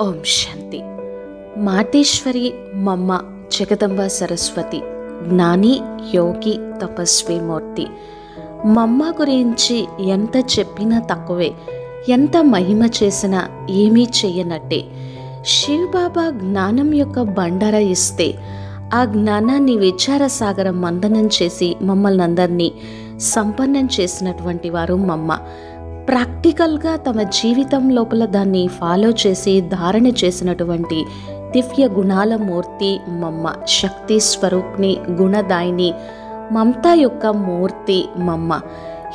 ఓం శాంతి. మాతేశ్వరి మమ్మ జగదంబ సరస్వతి జ్ఞాని యోగి తపస్వి మూర్తి. మమ్మ గురించి ఎంత చెప్పినా తక్కువే ఎంత మహిమ చేసినా ఏమీ చేయనట్టే. శివబాబా జ్ఞానం యొక్క బండర ఇస్తే ఆ జ్ఞానాన్ని విచారసాగరం మందనం చేసి మమ్మల్ని అందరినీ సంపన్నం చేసినటువంటి వారు మమ్మ. ప్రాక్టికల్గా తమ జీవితం లోపల దాన్ని ఫాలో చేసి ధారణ చేసినటువంటి దివ్య గుణాల మూర్తి మమ్మ శక్తి స్వరూప్ని గుణదాయిని మమత యొక్క మూర్తి మమ్మ.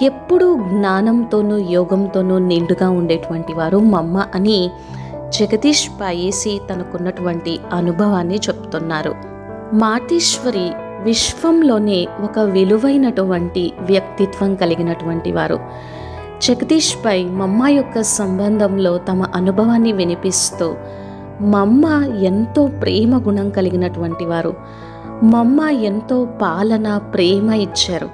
ఎప్పుడూ జ్ఞానంతోనూ యోగంతోనూ నిండుగా ఉండేటువంటి వారు మమ్మ అని జగదీష్ పాయేసి తనకున్నటువంటి అనుభవాన్ని చెప్తున్నారు. మాతేశ్వరి విశ్వంలోనే ఒక విలువైనటువంటి వ్యక్తిత్వం కలిగినటువంటి వారు. జగదీష్ పై మమ్మ యొక్క సంబంధంలో తమ అనుభవాన్ని వినిపిస్తూ మమ్మ ఎంతో ప్రేమ గుణం కలిగినటువంటి వారు. మమ్మ ఎంతో పాలన ప్రేమ ఇచ్చారు.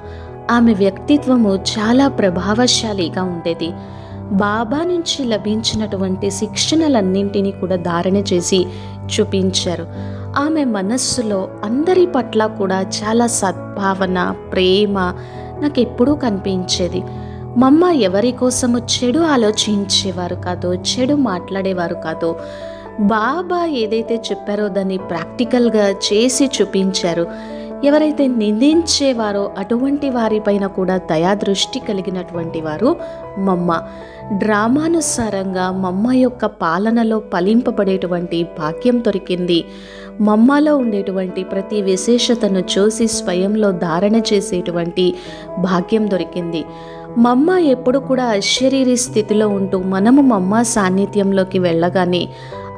ఆమె వ్యక్తిత్వము చాలా ప్రభావశాలిగా ఉండేది. బాబా నుంచి లభించినటువంటి శిక్షణలన్నింటినీ కూడా ధారణ చేసి చూపించారు. ఆమె మనస్సులో అందరి పట్ల కూడా చాలా సద్భావన ప్రేమ నాకు ఎప్పుడూ కనిపించేది. మమ్మ ఎవరి కోసము చెడు ఆలోచించేవారు కాదో చెడు మాట్లాడేవారు కాదో బాబా ఏదైతే చెప్పారో దాన్ని ప్రాక్టికల్గా చేసి చూపించారు. ఎవరైతే నిందించేవారో అటువంటి వారిపైన కూడా దయాదృష్టి కలిగినటువంటి వారు మమ్మ. డ్రామానుసారంగా మమ్మ యొక్క పాలనలో పలింపబడేటువంటి భాగ్యం దొరికింది. మమ్మలో ఉండేటువంటి ప్రతి విశేషతను చూసి స్వయంలో ధారణ చేసేటువంటి భాగ్యం దొరికింది. మమ్మ ఎప్పుడు కూడా అశరీరి స్థితిలో ఉంటూ మనము మమ్మ సాన్నిధ్యంలోకి వెళ్ళగానే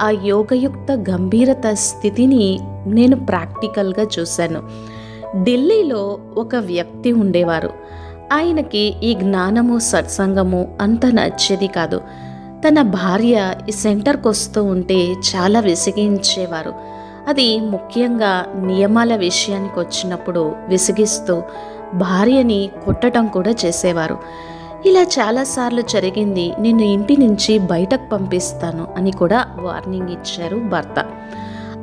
ఆ యోగయుక్త గంభీరత స్థితిని నేను ప్రాక్టికల్గా చూశాను. ఢిల్లీలో ఒక వ్యక్తి ఉండేవారు. ఆయనకి ఈ జ్ఞానము సత్సంగము అంత నచ్చేది కాదు. తన భార్య ఈ సెంటర్కి వస్తూ ఉంటే చాలా విసిగించేవారు. అది ముఖ్యంగా నియమాల విషయానికి వచ్చినప్పుడు విసిగిస్తూ భార్యని కొట్టడం కూడా చేసేవారు. ఇలా చాలాసార్లు జరిగింది నిన్ను ఇంటి నుంచి బయటకు పంపిస్తాను అని కూడా వార్నింగ్ ఇచ్చారు భర్త.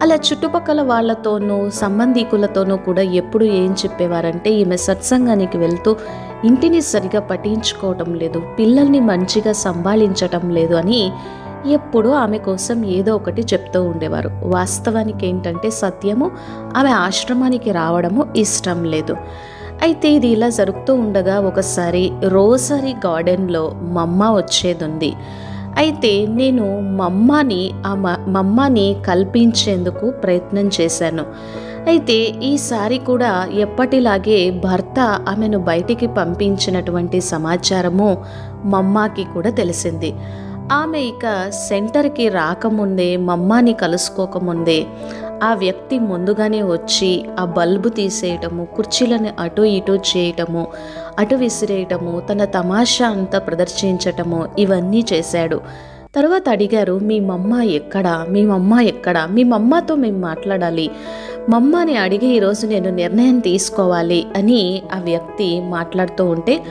అలా చుట్టుపక్కల వాళ్ళతోనూ సంబంధికులతోనూ కూడా ఎప్పుడు ఏం చెప్పేవారంటే ఈమె సత్సంగానికి వెళ్తూ ఇంటిని సరిగా పట్టించుకోవటం లేదు పిల్లల్ని మంచిగా సంభాళించటం లేదు అని ఎప్పుడూ ఆమె కోసం ఏదో ఒకటి చెప్తూ ఉండేవారు. వాస్తవానికి ఏంటంటే సత్యము ఆమె ఆశ్రమానికి రావడము ఇష్టం లేదు. అయితే ఇది ఇలా జరుగుతూ ఉండగా ఒకసారి రోసరీ గార్డెన్లో మమ్మ వచ్చేది ఉంది అయితే నేను మమ్మని ఆ మమ్మని కల్పించేందుకు ప్రయత్నం చేశాను. అయితే ఈసారి కూడా ఎప్పటిలాగే భర్త ఆమెను బయటికి పంపించినటువంటి సమాచారము మమ్మాకి కూడా తెలిసింది. ఆమె ఇక సెంటర్కి రాకముందే మమ్మాని కలుసుకోకముందే ఆ వ్యక్తి ముందుగానే వచ్చి ఆ బల్బు తీసేయటము కుర్చీలను అటు ఇటు చేయటము అటు విసిరేయటము తన తమాషా అంతా ప్రదర్శించటము ఇవన్నీ చేశాడు. తర్వాత అడిగారు మీ మమ్మ ఎక్కడా? మీ మమ్మ ఎక్కడా? మీ మమ్మతో మేము మాట్లాడాలి. మమ్మని అడిగి ఈరోజు నేను నిర్ణయం తీసుకోవాలి అని ఆ వ్యక్తి మాట్లాడుతూ ఉంటే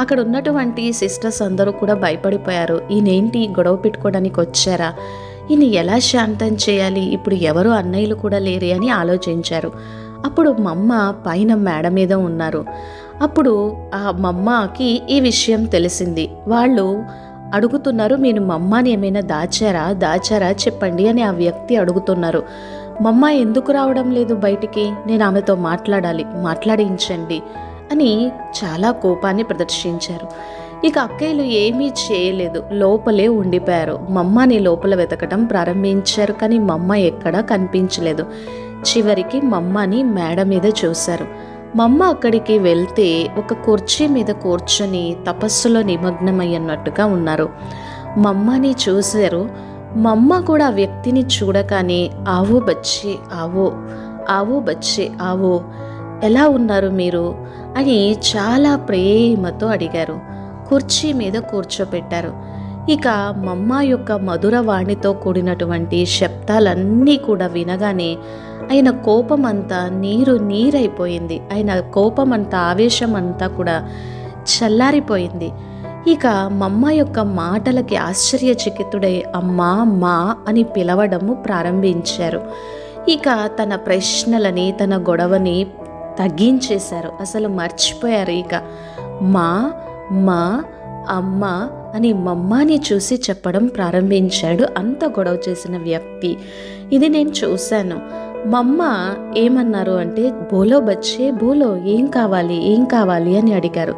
అక్కడ ఉన్నటువంటి సిస్టర్స్ అందరూ కూడా భయపడిపోయారు. ఈయనేంటి గొడవ పెట్టుకోవడానికి వచ్చారా? ఈయన ఎలా శాంతం చేయాలి? ఇప్పుడు ఎవరు అన్నయ్యలు కూడా లేరే అని ఆలోచించారు. అప్పుడు మమ్మ పైన మేడ మీద ఉన్నారు. అప్పుడు ఆ మమ్మకి ఈ విషయం తెలిసింది. వాళ్ళు అడుగుతున్నారు మీరు మమ్మని ఏమైనా దాచారా? దాచారా? చెప్పండి అని ఆ వ్యక్తి అడుగుతున్నారు. మమ్మ ఎందుకు రావడం లేదు బయటికి? నేను ఆమెతో మాట్లాడాలి. మాట్లాడించండి అని చాలా కోపాన్ని ప్రదర్శించారు. ఇక అక్కయ్యలు ఏమీ చేయలేదు. లోపలే ఉండిపోయారు. మమ్మని లోపల వెతకడం ప్రారంభించారు కానీ మమ్మ ఎక్కడా కనిపించలేదు. చివరికి మమ్మని మేడ మీద చూశారు. మమ్మ అక్కడికి వెళ్తే ఒక కుర్చీ మీద కూర్చొని తపస్సులో నిమగ్నమయ్యన్నట్టుగా ఉన్నారు. మమ్మని చూశారు. మమ్మ కూడా ఆ వ్యక్తిని చూడగానే ఆవో బచ్చి ఆవో ఆవో బచ్చి ఆవో ఎలా ఉన్నారు మీరు? అని చాలా ప్రేమతో అడిగారు. కుర్చీ మీద కూర్చోబెట్టారు ఇక మమ్మ యొక్క మధుర వాణితో కూడినటువంటి శబ్దాలన్నీ కూడా వినగానే ఆయన కోపం అంతా నీరు నీరైపోయింది. ఆయన కోపం అంతా ఆవేశం అంతా కూడా చల్లారిపోయింది. ఇక మమ్మ యొక్క మాటలకి ఆశ్చర్యచకితుడై అమ్మా మా అని పిలవడము ప్రారంభించారు. ఇక తన ప్రశ్నలని తన గొడవని తగ్గించేశారు. అసలు మర్చిపోయారు ఇక. మా మా అమ్మ అని మమ్మాని చూసి చెప్పడం ప్రారంభించాడు. అంత గొడవ చేసిన వ్యక్తి. ఇది నేను చూశాను. మమ్మ ఏమన్నారు అంటే బోలో బచ్చే బోలో ఏం కావాలి ఏం కావాలి? అని అడిగారు.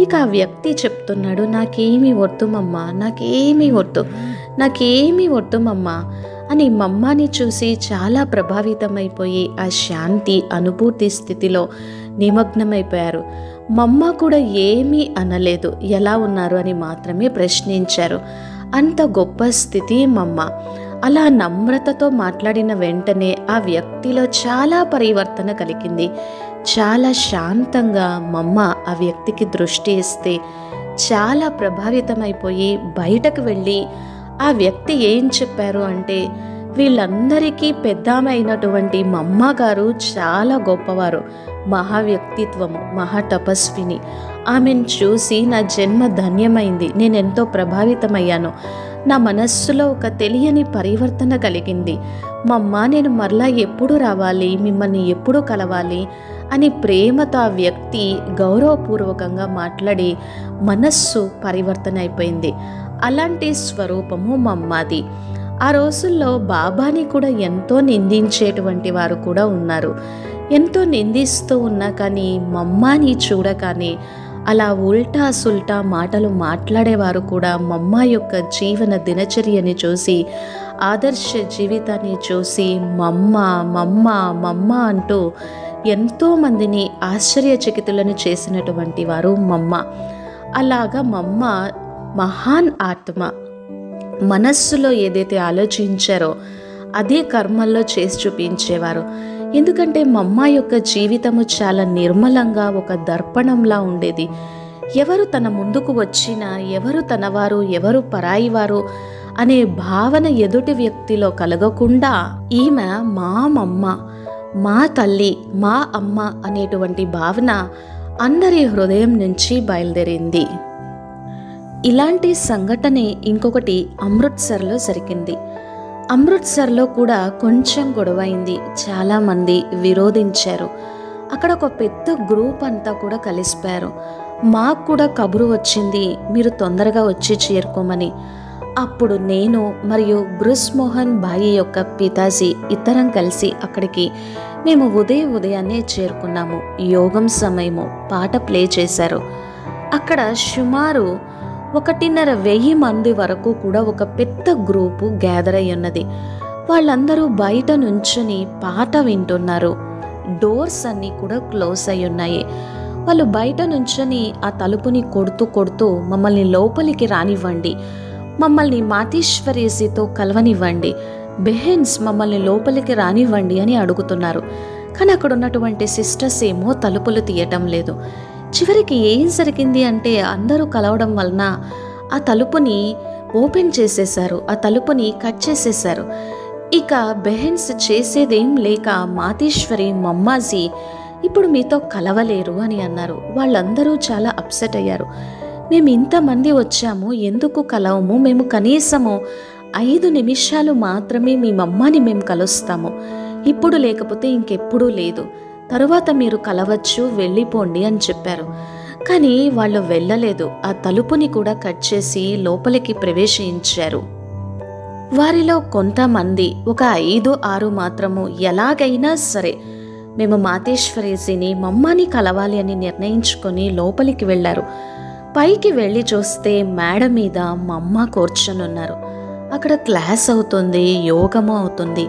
ఇక ఆ వ్యక్తి చెప్తున్నాడు నాకేమీ వద్దు మమ్మ నాకేమీ వద్దు నాకేమీ వద్దు మమ్మ అని మమ్మాని చూసి చాలా ప్రభావితమైపోయి ఆ శాంతి అనుభూతి స్థితిలో నిమగ్నమైపోయారు. మమ్మ కూడా ఏమీ అనలేదు. ఎలా ఉన్నారు అని మాత్రమే ప్రశ్నించారు. అంత గొప్ప స్థితి మమ్మ. అలా నమ్రతతో మాట్లాడిన వెంటనే ఆ వ్యక్తిలో చాలా పరివర్తన కలిగింది. చాలా శాంతంగా మమ్మ ఆ వ్యక్తికి దృష్టి ఇస్తే చాలా ప్రభావితమైపోయి బయటకు వెళ్ళి ఆ వ్యక్తి ఏం చెప్పారు అంటే వీళ్ళందరికీ పెద్దామైనటువంటి మమ్మ గారు చాలా గొప్పవారు. మహా వ్యక్తిత్వము మహా తపస్విని. ఆమెను చూసి నా జన్మ ధన్యమైంది. నేను ఎంతో ప్రభావితమయ్యాను. నా మనస్సులో ఒక తెలియని పరివర్తన కలిగింది. మమ్మ నేను మరలా ఎప్పుడు రావాలి? మిమ్మల్ని ఎప్పుడు కలవాలి? అని ప్రేమతో ఆ వ్యక్తి గౌరవపూర్వకంగా మాట్లాడి మనస్సు పరివర్తన అయిపోయింది. అలాంటి స్వరూపము మమ్మాది. ఆ రోజుల్లో బాబాని కూడా ఎంతో నిందించేటువంటి వారు కూడా ఉన్నారు. ఎంతో నిందిస్తూ ఉన్నా కానీ మమ్మాని చూడగానే అలా ఉల్టా సుల్టా మాటలు మాట్లాడేవారు కూడా మమ్మ యొక్క జీవన దినచర్యని చూసి ఆదర్శ జీవితాన్ని చూసి మమ్మ మమ్మ మమ్మ అంటూ ఎంతోమందిని ఆశ్చర్యచకితులను చేసినటువంటి వారు మమ్మ. అలాగా మమ్మ మహాన్ ఆత్మ. మనస్సులో ఏదైతే ఆలోచించారో అదే కర్మల్లో చేసి చూపించేవారు. ఎందుకంటే మమ్మ యొక్క జీవితము చాలా నిర్మలంగా ఒక దర్పణంలా ఉండేది. ఎవరు తన ముందుకు వచ్చినా ఎవరు తనవారు ఎవరు పరాయివారు అనే భావన ఎదుటి వ్యక్తిలో కలగకుండా ఈమె మా మమ్మ మా తల్లి మా అమ్మ అనేటువంటి భావన అందరి హృదయం నుంచి బయలుదేరింది. ఇలాంటి సంఘటనే ఇంకొకటి అమృత్సర్లో జరిగింది. అమృత్సర్లో కూడా కొంచెం గొడవైంది. చాలామంది విరోధించారు. అక్కడ ఒక పెద్ద గ్రూప్ అంతా కూడా కలిసిపోయారు. మాకు కూడా కబురు వచ్చింది మీరు తొందరగా వచ్చి చేరుకోమని. అప్పుడు నేను మరియు బ్రుస్ మోహన్ బాయి యొక్క పితాజీ ఇద్దరం కలిసి అక్కడికి మేము ఉదయం ఉదయాన్నే చేరుకున్నాము. యోగం సమయము పాట ప్లే చేశారు. అక్కడ సుమారు ఒకటిన్నర వెయ్యి మంది వరకు కూడా ఒక పెద్ద గ్రూపు గ్యాదర్ అయి ఉన్నది. వాళ్ళందరూ బయట నుంచుని పాట వింటున్నారు. డోర్స్ అన్నీ కూడా క్లోజ్ అయి ఉన్నాయి. వాళ్ళు బయట నుంచొని ఆ తలుపుని కొడుతూ కొడుతూ మమ్మల్ని లోపలికి రానివ్వండి. మమ్మల్ని మాతీశ్వరీసితో కలవనివ్వండి. బెహెన్స్ మమ్మల్ని లోపలికి రానివ్వండి అని అడుగుతున్నారు. కానీ అక్కడ ఉన్నటువంటి సిస్టర్స్ ఏమో తలుపులు తీయటం లేదు. చివరికి ఏం జరిగింది అంటే అందరూ కలవడం వలన ఆ తలుపుని ఓపెన్ చేసేశారు. ఆ తలుపుని కట్ చేసేశారు. ఇక బెహెన్స్ చేసేదేం లేక మాతేశ్వరి మమ్మాజీ ఇప్పుడు మీతో కలవలేరు అని అన్నారు. వాళ్ళందరూ చాలా అప్సెట్ అయ్యారు. మేము ఇంతమంది వచ్చాము ఎందుకు కలవము? మేము కనీసము ఐదు నిమిషాలు మాత్రమే మీ మమ్మని మేము కలుస్తాము. ఇప్పుడు లేకపోతే ఇంకెప్పుడూ లేదు. తరువాత మీరు కలవచ్చు వెళ్ళిపోండి అని చెప్పారు. కానీ వాళ్ళు వెళ్ళలేదు. ఆ తలుపుని కూడా కట్ చేసి లోపలికి ప్రవేశించారు. వారిలో కొంతమంది ఒక ఐదు ఆరు మాత్రము ఎలాగైనా సరే మేము మాతేశ్వరీసిని మమ్మని కలవాలి అని నిర్ణయించుకొని లోపలికి వెళ్ళారు. పైకి వెళ్ళి చూస్తే మేడ మీద మమ్మ కూర్చొనున్నారు. అక్కడ క్లాస్ అవుతుంది యోగము అవుతుంది.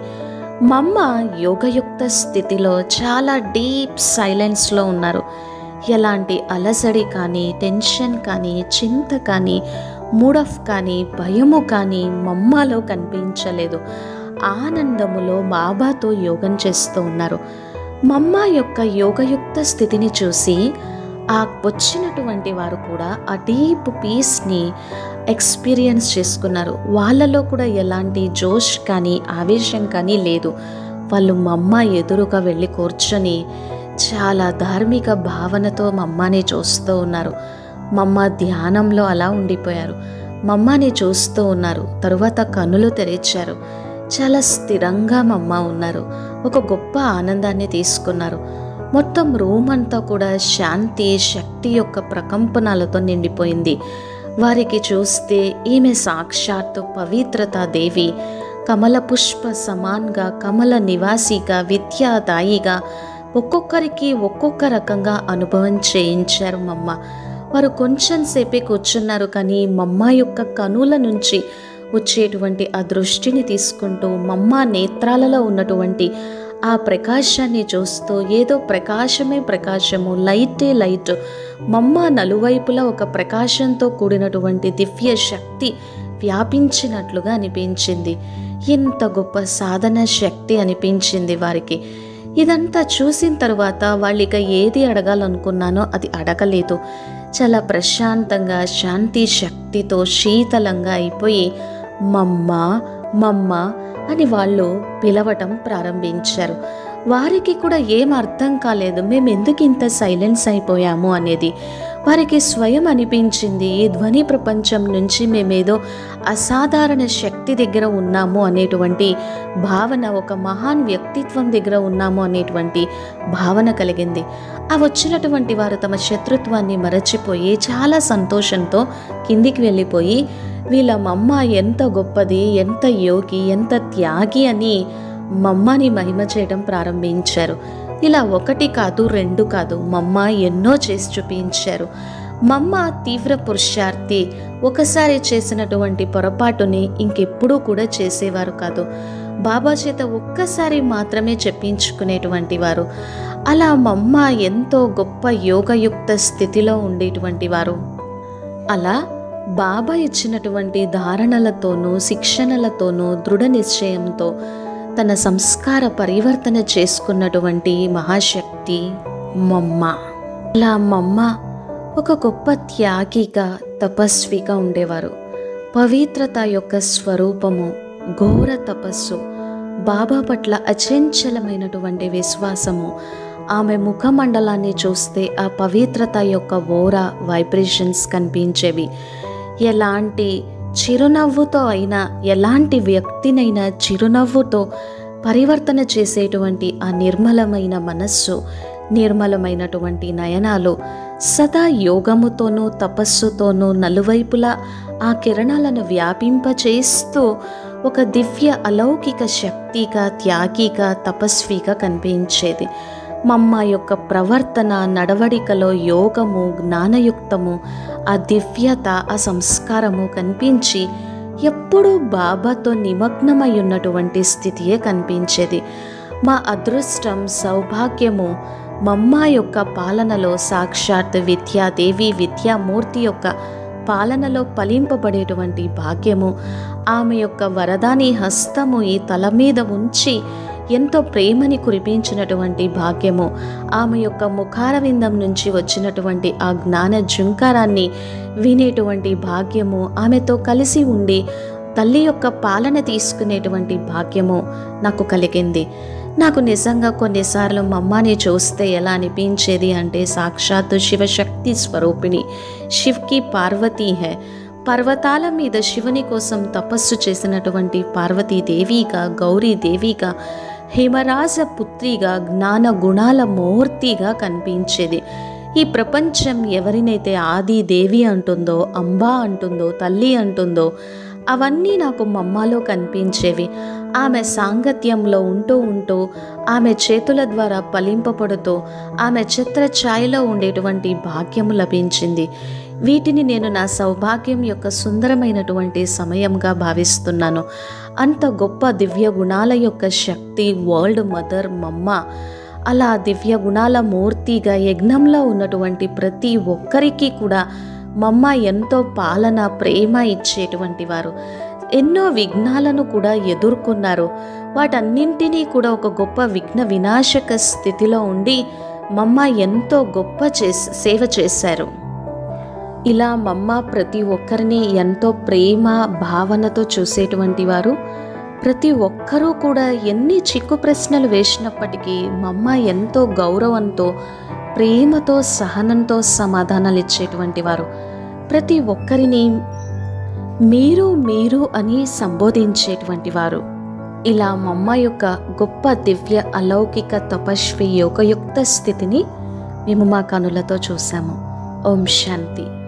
మా అమ్మ యోగయుక్త స్థితిలో చాలా డీప్ సైలెన్స్లో ఉన్నారు. ఎలాంటి అలసడి కానీ టెన్షన్ కానీ చింత కానీ మూడఫ్ కానీ భయము కానీ మమ్మలో కనిపించలేదు. ఆనందములో బాబాతో యోగం చేస్తూ ఉన్నారు. మమ్మ యొక్క యోగయుక్త స్థితిని చూసి ఆ వచ్చినటువంటి వారు కూడా ఆ డీప్ పీస్ని ఎక్స్పీరియన్స్ చేసుకున్నారు. వాళ్ళలో కూడా ఎలాంటి జోష్ కానీ ఆవేశం కానీ లేదు. వాళ్ళు మా అమ్మ ఎదురుగా వెళ్ళి కూర్చొని చాలా ధార్మిక భావనతో మా అమ్మని చూస్తూ ఉన్నారు. మా అమ్మ ధ్యానంలో అలా ఉండిపోయారు. మా అమ్మని చూస్తూ ఉన్నారు. తరువాత కనులు తెరిచారు. చాలా స్థిరంగా మా అమ్మ ఉన్నారు. ఒక గొప్ప ఆనందాన్ని తీసుకున్నారు. మొత్తం రూమ్ అంతా కూడా శాంతి శక్తి యొక్క ప్రకంపనాలతో నిండిపోయింది. వారికి చూస్తే ఈమె సాక్షాత్తు పవిత్రత దేవి కమల పుష్ప సమాన్గా కమల నివాసిగా విద్యాదాయిగా ఒక్కొక్కరికి ఒక్కొక్క రకంగా అనుభవం చేయించారు మమ్మ. వారు కొంచెం సేపే కూర్చున్నారు కానీ మమ్మ యొక్క కనుల నుంచి వచ్చేటువంటి ఆ దృష్టిని తీసుకుంటూ మమ్మ నేత్రాలలో ఉన్నటువంటి ఆ ప్రకాశాన్ని చూస్తూ ఏదో ప్రకాశమే ప్రకాశము లైటే లైట్. మమ్మ నలువైపులా ఒక ప్రకాశంతో కూడినటువంటి దివ్య శక్తి వ్యాపించినట్లుగా అనిపించింది. ఇంత గొప్ప సాధన శక్తి అనిపించింది వారికి. ఇదంతా చూసిన తర్వాత వాళ్ళు ఇక ఏది అడగాలనుకున్నానో అది అడగలేదు. చాలా ప్రశాంతంగా శాంతి శక్తితో శీతలంగా అయిపోయి మమ్మ మమ్మ అని వాళ్ళు పిలవటం ప్రారంభించారు. వారికి కూడా ఏం అర్థం కాలేదు మేము ఎందుకు ఇంత సైలెన్స్ అయిపోయాము? అనేది. వారికి స్వయం అనిపించింది ఈ ధ్వని ప్రపంచం నుంచి మేమేదో అసాధారణ శక్తి దగ్గర ఉన్నాము అనేటువంటి భావన ఒక మహాన్ వ్యక్తిత్వం దగ్గర ఉన్నాము అనేటువంటి భావన కలిగింది. ఆ వచ్చినటువంటి వారు తమ శత్రుత్వాన్ని మరచిపోయి చాలా సంతోషంతో కిందికి వెళ్ళిపోయి వీళ్ళ మమ్మ ఎంత గొప్పది ఎంత యోగి ఎంత త్యాగి అని మమ్మని మహిమ చేయడం ప్రారంభించారు. ఇలా ఒకటి కాదు రెండు కాదు మమ్మ ఎన్నో చేసి చూపించారు. మమ్మ తీవ్ర పురుషార్థి. ఒకసారి చేసినటువంటి పొరపాటుని ఇంకెప్పుడూ కూడా చేసేవారు కాదు. బాబా చేత ఒక్కసారి మాత్రమే చెప్పించుకునేటువంటి వారు. అలా మమ్మ ఎంతో గొప్ప యోగయుక్త స్థితిలో ఉండేటువంటి వారు. అలా బాబా ఇచ్చినటువంటి ధారణలతోనూ శిక్షణలతోనూ దృఢ నిశ్చయంతో తన సంస్కార పరివర్తన చేసుకున్నటువంటి మహాశక్తి మమ్మ. ఇలా మమ్మ ఒక గొప్ప త్యాగిగా తపస్విగా ఉండేవారు. పవిత్రత యొక్క స్వరూపము ఘోర తపస్సు బాబా పట్ల అచంచలమైనటువంటి విశ్వాసము ఆమె ముఖమండలాన్ని చూస్తే ఆ పవిత్రత యొక్క ఓరా వైబ్రేషన్స్ కనిపించేవి. ఎలాంటి చిరునవ్వుతో అయినా ఎలాంటి వ్యక్తినైనా చిరునవ్వుతో పరివర్తన చేసేటువంటి ఆ నిర్మలమైన మనస్సు నిర్మలమైనటువంటి నయనాలు సదా యోగముతోనూ తపస్సుతోనూ నలువైపులా ఆ కిరణాలను వ్యాపింపచేస్తూ ఒక దివ్య అలౌకిక శక్తిగా త్యాగిగా తపస్విగా కనిపించేది. మమ్మ యొక్క ప్రవర్తన నడవడికలో యోగము జ్ఞానయుక్తము ఆ దివ్యత ఆ సంస్కారము కనిపించి ఎప్పుడూ బాబాతో నిమగ్నమై ఉన్నటువంటి స్థితియే కనిపించేది. మా అదృష్టం సౌభాగ్యము మమ్మ యొక్క పాలనలో సాక్షాత్ విద్యాదేవి విద్యామూర్తి యొక్క పాలనలో ఫలింపబడేటువంటి భాగ్యము. ఆమె యొక్క వరదాని హస్తము ఈ తల మీద ఉంచి ఎంతో ప్రేమని కురిపించినటువంటి భాగ్యము. ఆమె యొక్క ముఖారవిందం నుంచి వచ్చినటువంటి ఆ జ్ఞాన జుంకారాన్ని వినేటువంటి భాగ్యము ఆమెతో కలిసి ఉండి తల్లి యొక్క పాలన తీసుకునేటువంటి భాగ్యము నాకు కలిగింది. నాకు నిజంగా కొన్నిసార్లు మమ్మని చూస్తే ఎలా అనిపించేది అంటే సాక్షాత్తు శివశక్తి స్వరూపిణి శివ్కి పార్వతీ హే. పర్వతాల మీద శివుని కోసం తపస్సు చేసినటువంటి పార్వతీదేవిగా గౌరీదేవిగా హిమరాజ పుత్రిగా జ్ఞాన గుణాల మూర్తిగా కనిపించేది. ఈ ప్రపంచం ఎవరినైతే ఆది దేవి అంటుందో అంబా అంటుందో తల్లి అంటుందో అవన్నీ నాకు మమ్మలో కనిపించేవి. ఆమె సాంగత్యంలో ఉంటూ ఉంటూ ఆమె చేతుల ద్వారా పలింపబడుతూ ఆమె చిత్ర ఛాయలో ఉండేటువంటి భాగ్యము లభించింది. వీటిని నేను నా సౌభాగ్యం యొక్క సుందరమైనటువంటి సమయంగా భావిస్తున్నాను. అంత గొప్ప దివ్య గుణాల యొక్క శక్తి వరల్డ్ మదర్ మమ్మ. అలా దివ్య గుణాల మూర్తిగా యజ్ఞంలో ఉన్నటువంటి ప్రతి ఒక్కరికి కూడా మమ్మ ఎంతో పాలన ప్రేమ ఇచ్చేటువంటి వారు. ఎన్నో విఘ్నాలను కూడా ఎదుర్కొన్నారు. వాటన్నింటినీ కూడా ఒక గొప్ప విఘ్న వినాశక స్థితిలో ఉండి మమ్మ ఎంతో గొప్ప చేసి సేవ చేశారు. ఇలా మమ్మ ప్రతి ఒక్కరిని ఎంతో ప్రేమ భావనతో చూసేటువంటి వారు ప్రతి ఒక్కరూ కూడా ఎన్ని చిక్కు ప్రశ్నలు వేసినప్పటికీ మమ్మ ఎంతో గౌరవంతో ప్రేమతో సహనంతో సమాధానాలు ఇచ్చేటువంటి వారు. ప్రతి ఒక్కరిని మీరు మీరు అని సంబోధించేటువంటి వారు. ఇలా మమ్మ యొక్క గొప్ప దివ్య అలౌకిక తపస్వి యోగయుక్త స్థితిని మేము మా కనులతో చూసాము ఓం శాంతి.